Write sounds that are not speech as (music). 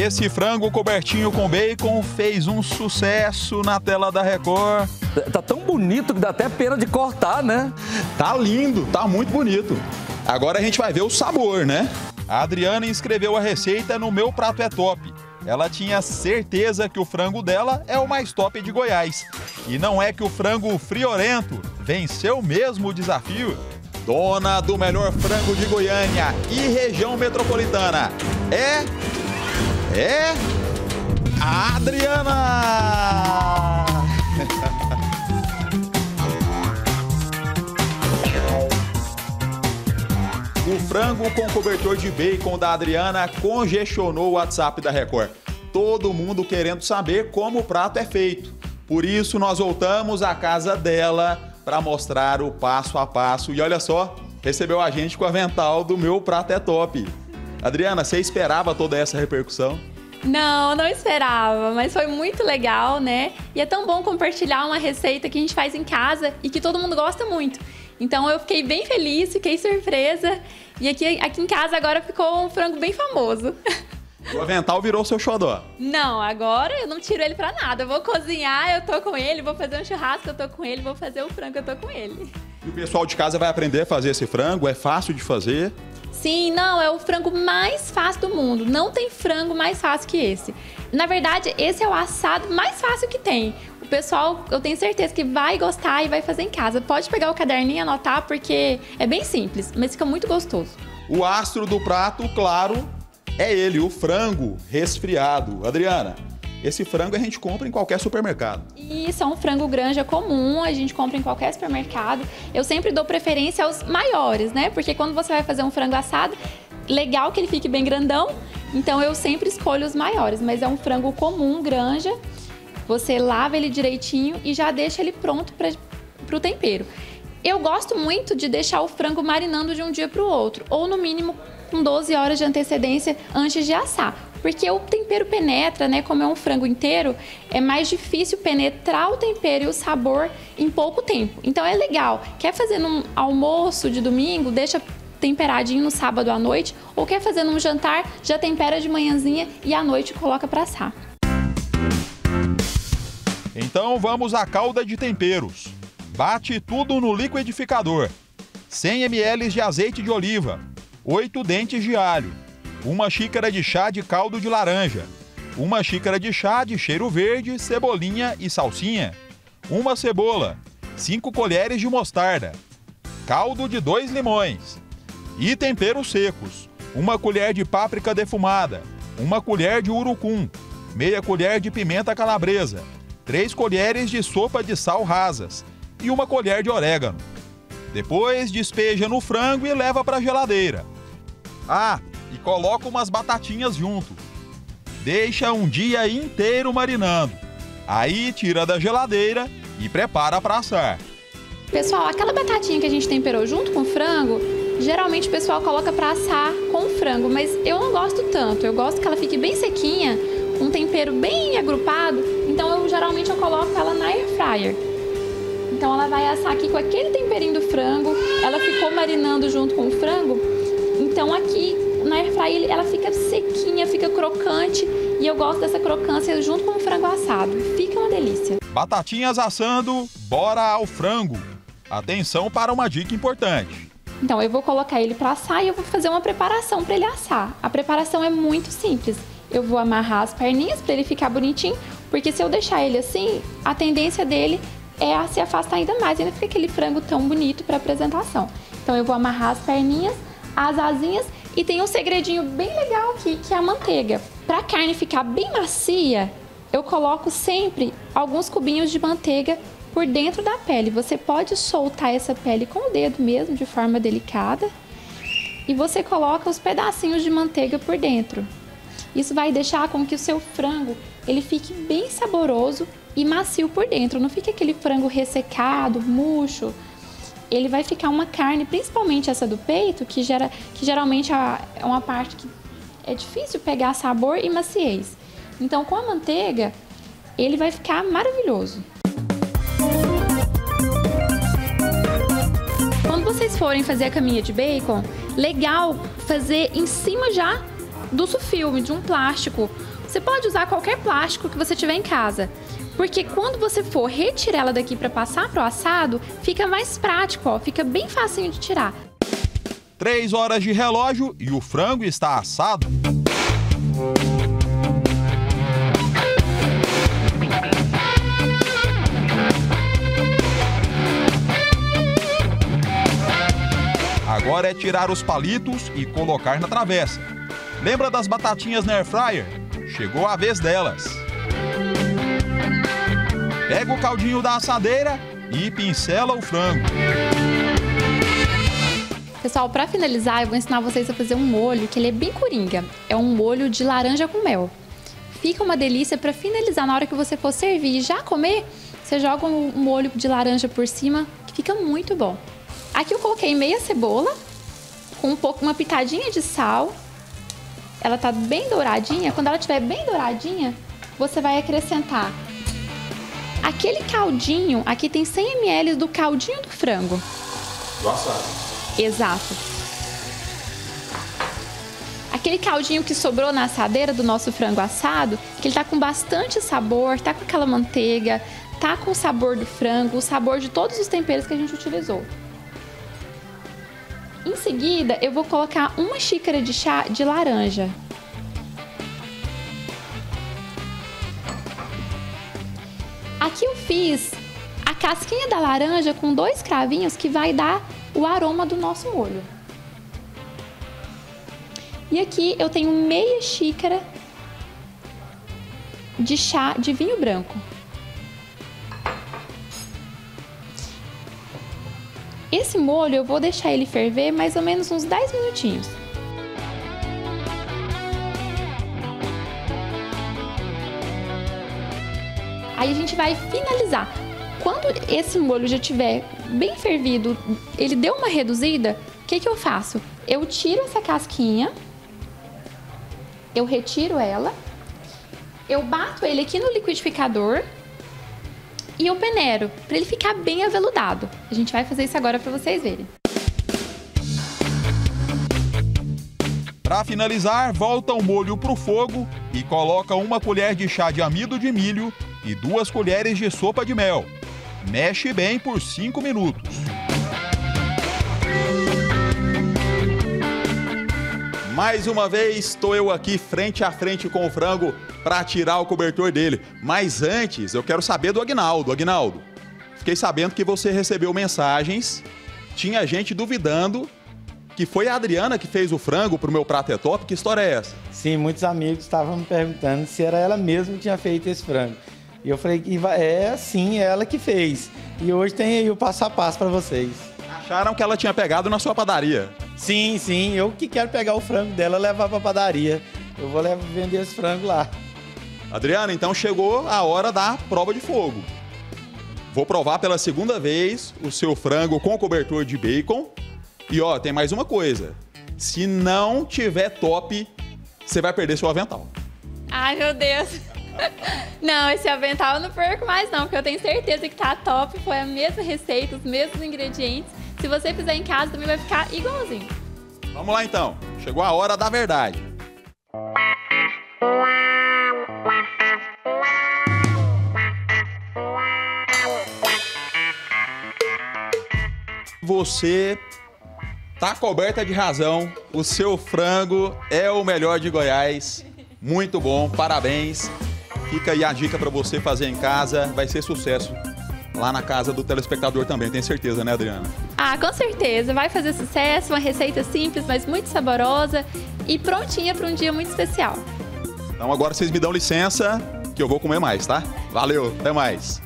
Esse frango cobertinho com bacon fez um sucesso na tela da Record. Tá tão bonito que dá até pena de cortar, né? Tá lindo, tá muito bonito. Agora a gente vai ver o sabor, né? A Adriana inscreveu a receita no Meu Prato é Top. Ela tinha certeza que o frango dela é o mais top de Goiás. E não é que o frango friorento venceu mesmo o desafio? Dona do melhor frango de Goiânia e região metropolitana é. É. A Adriana! O frango com cobertor de bacon da Adriana congestionou o WhatsApp da Record. Todo mundo querendo saber como o prato é feito. Por isso, nós voltamos à casa dela para mostrar o passo a passo. E olha só, recebeu a gente com o avental do meu prato é top. Adriana, você esperava toda essa repercussão? Não, não esperava, mas foi muito legal, né? E é tão bom compartilhar uma receita que a gente faz em casa e que todo mundo gosta muito. Então eu fiquei bem feliz, fiquei surpresa. E aqui, aqui em casa agora ficou um frango bem famoso. O avental virou seu xodó. Não, agora eu não tiro ele pra nada. Eu vou cozinhar, eu tô com ele, vou fazer um churrasco, eu tô com ele, vou fazer o frango, eu tô com ele. E o pessoal de casa vai aprender a fazer esse frango? É fácil de fazer? Sim, não, é o frango mais fácil do mundo. Não tem frango mais fácil que esse. Na verdade, esse é o assado mais fácil que tem. O pessoal, eu tenho certeza que vai gostar e vai fazer em casa. Pode pegar o caderninho e anotar, porque é bem simples, mas fica muito gostoso. O astro do prato, claro, é ele, o frango resfriado. Adriana, esse frango a gente compra em qualquer supermercado. Isso é um frango granja comum, a gente compra em qualquer supermercado. Eu sempre dou preferência aos maiores, né? Porque quando você vai fazer um frango assado, legal que ele fique bem grandão, então eu sempre escolho os maiores, mas é um frango comum, granja. Você lava ele direitinho e já deixa ele pronto para o tempero. Eu gosto muito de deixar o frango marinando de um dia para o outro, ou no mínimo com 12 horas de antecedência antes de assar. Porque o tempero penetra, né? Como é um frango inteiro, é mais difícil penetrar o tempero e o sabor em pouco tempo. Então é legal. Quer fazer num almoço de domingo, deixa temperadinho no sábado à noite, ou quer fazer num jantar, já tempera de manhãzinha e à noite coloca para assar. Então vamos à calda de temperos. Bate tudo no liquidificador. 100 ml de azeite de oliva, 8 dentes de alho, uma xícara de chá de caldo de laranja, uma xícara de chá de cheiro verde, cebolinha e salsinha, uma cebola, 5 colheres de mostarda, caldo de dois limões. E temperos secos, uma colher de páprica defumada, uma colher de urucum, meia colher de pimenta calabresa, 3 colheres de sopa de sal rasas. E uma colher de orégano. Depois despeja no frango e leva para a geladeira. Ah, e coloca umas batatinhas junto. Deixa um dia inteiro marinando. Aí tira da geladeira e prepara para assar. Pessoal, aquela batatinha que a gente temperou junto com o frango, geralmente o pessoal coloca para assar com o frango, mas eu não gosto tanto. Eu gosto que ela fique bem sequinha, um tempero bem agrupado, então eu geralmente eu coloco ela na air fryer. Então ela vai assar aqui com aquele temperinho do frango, ela ficou marinando junto com o frango. Então aqui na air fryer ela fica sequinha, fica crocante e eu gosto dessa crocância junto com o frango assado. Fica uma delícia. Batatinhas assando, bora ao frango. Atenção para uma dica importante. Então eu vou colocar ele para assar e eu vou fazer uma preparação para ele assar. A preparação é muito simples. Eu vou amarrar as perninhas para ele ficar bonitinho, porque se eu deixar ele assim, a tendência dele é a se afastar ainda mais, ainda fica aquele frango tão bonito para apresentação. Então eu vou amarrar as perninhas, as asinhas e tem um segredinho bem legal aqui, que é a manteiga. Para a carne ficar bem macia, eu coloco sempre alguns cubinhos de manteiga por dentro da pele. Você pode soltar essa pele com o dedo mesmo, de forma delicada, e você coloca os pedacinhos de manteiga por dentro. Isso vai deixar com que o seu frango ele fique bem saboroso e macio por dentro, não fique aquele frango ressecado, murcho. Ele vai ficar uma carne, principalmente essa do peito, que, gera, que geralmente é uma parte que é difícil pegar sabor e maciez. Então, com a manteiga, ele vai ficar maravilhoso. Quando vocês forem fazer a caminha de bacon, legal fazer em cima já do sulfilme, de um plástico, Você pode usar qualquer plástico que você tiver em casa. Porque quando você for retirar ela daqui para passar pro assado, fica mais prático, ó, fica bem facinho de tirar. Três horas de relógio e o frango está assado. Agora é tirar os palitos e colocar na travessa. Lembra das batatinhas na air fryer? Chegou a vez delas. Pega o caldinho da assadeira e pincela o frango. Pessoal, para finalizar, eu vou ensinar vocês a fazer um molho que ele é bem coringa. É um molho de laranja com mel. Fica uma delícia para finalizar na hora que você for servir e já comer, você joga um molho de laranja por cima, que fica muito bom. Aqui eu coloquei meia cebola, com um pouco, uma pitadinha de sal. Ela tá bem douradinha. Quando ela estiver bem douradinha, você vai acrescentar aquele caldinho. Aqui tem 100 ml do caldinho do frango. Nossa. Exato. Aquele caldinho que sobrou na assadeira do nosso frango assado, que ele tá com bastante sabor, tá com aquela manteiga, tá com o sabor do frango, o sabor de todos os temperos que a gente utilizou. Em seguida, eu vou colocar uma xícara de chá de laranja. Aqui eu fiz a casquinha da laranja com dois cravinhos que vai dar o aroma do nosso molho. E aqui eu tenho meia xícara de chá de vinho branco. Esse molho eu vou deixar ele ferver mais ou menos uns 10 minutinhos. Aí a gente vai finalizar. Quando esse molho já estiver bem fervido, ele deu uma reduzida, o que, que eu faço? Eu tiro essa casquinha, eu retiro ela, eu bato ele aqui no liquidificador e eu peneiro, para ele ficar bem aveludado. A gente vai fazer isso agora para vocês verem. Para finalizar, volta o molho pro fogo e coloca uma colher de chá de amido de milho e duas colheres de sopa de mel. Mexe bem por 5 minutos. Mais uma vez, estou eu aqui frente a frente com o frango para tirar o cobertor dele. Mas antes, eu quero saber do Agnaldo. Agnaldo, fiquei sabendo que você recebeu mensagens, tinha gente duvidando que foi a Adriana que fez o frango pro meu prato é top. Que história é essa? Sim, muitos amigos estavam me perguntando se era ela mesma que tinha feito esse frango. E eu falei que é sim, é ela que fez. E hoje tem aí o passo a passo para vocês. Acharam que ela tinha pegado na sua padaria? Sim, sim, eu que quero pegar o frango dela e levar para padaria. Eu vou levar, vender esse frango lá. Adriana, então chegou a hora da prova de fogo. Vou provar pela segunda vez o seu frango com cobertor de bacon. E ó, tem mais uma coisa. Se não tiver top, você vai perder seu avental. Ai, meu Deus. (laughs) Não, esse avental eu não perco mais não, porque eu tenho certeza que tá top, foi a mesma receita, os mesmos ingredientes. Se você fizer em casa, também vai ficar igualzinho. Vamos lá então. Chegou a hora da verdade. Você tá coberta de razão. O seu frango é o melhor de Goiás. Muito bom, parabéns. Fica aí a dica para você fazer em casa, vai ser sucesso. Lá na casa do telespectador também, tenho certeza, né, Adriana? Ah, com certeza. Vai fazer sucesso, uma receita simples, mas muito saborosa e prontinha para um dia muito especial. Então agora vocês me dão licença que eu vou comer mais, tá? Valeu, até mais.